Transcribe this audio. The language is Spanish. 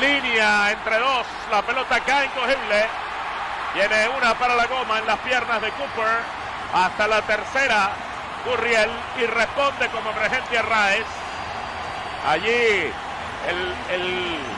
Línea entre dos, la pelota cae incogible. Tiene una para la goma en las piernas de Cooper. Hasta la tercera, Gurriel y responde como emergencia Raes. Allí el, el